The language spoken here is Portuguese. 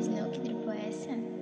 pois não, que tribo essa?